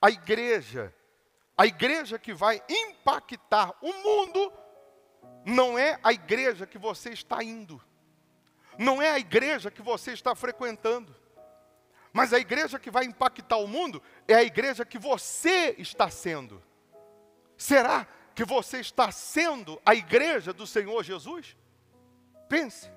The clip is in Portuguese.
A igreja, a igreja que vai impactar o mundo, não é a igreja que você está indo, não é a igreja que você está frequentando, mas a igreja que vai impactar o mundo é a igreja que você está sendo. Será que você está sendo a igreja do Senhor Jesus? Pense.